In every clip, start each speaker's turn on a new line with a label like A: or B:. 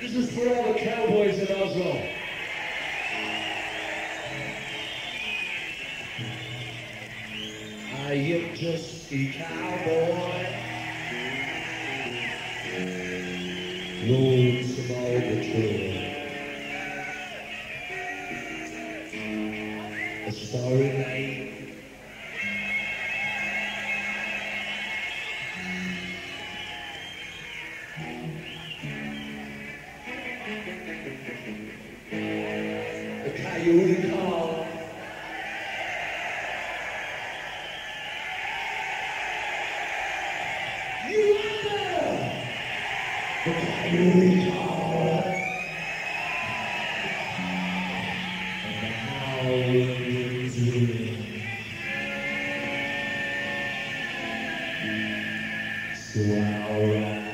A: This is for all the cowboys in Oslo. I am just a cowboy. All the trail. A starry night. A coyote call. You are there! The coyote call. And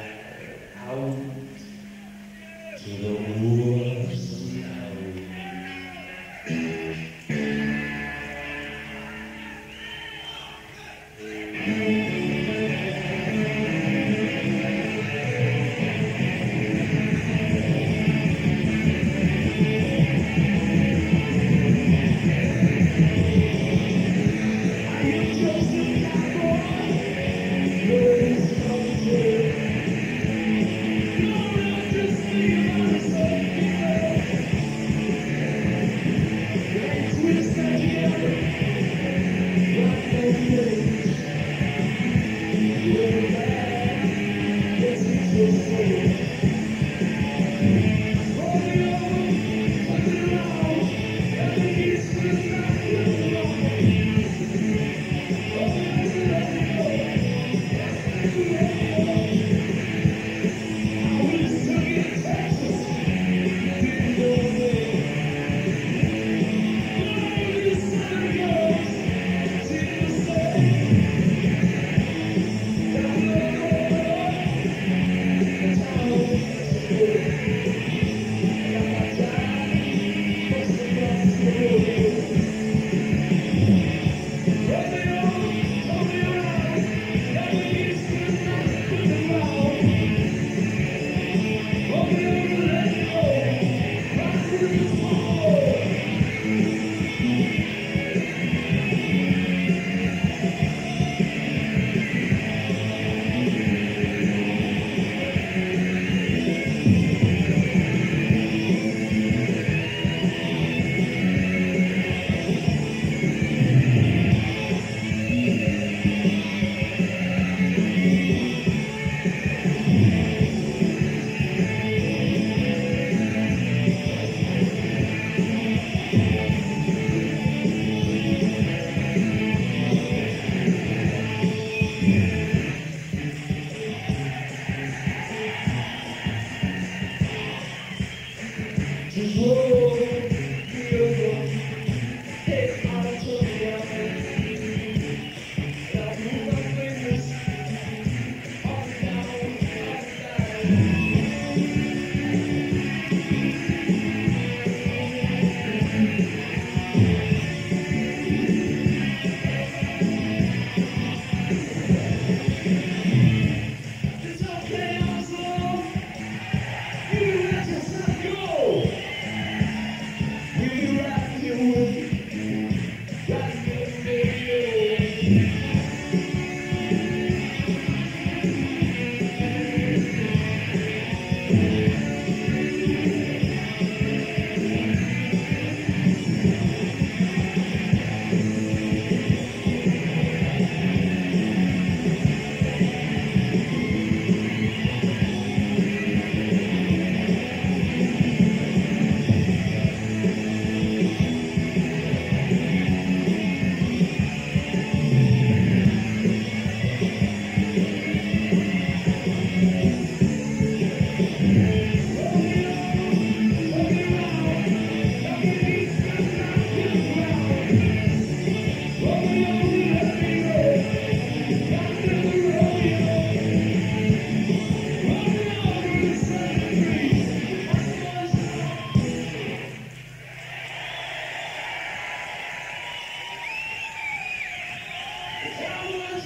A: Yeah.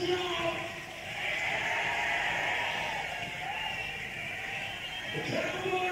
A: The Cowboys!